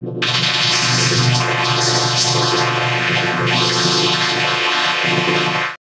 you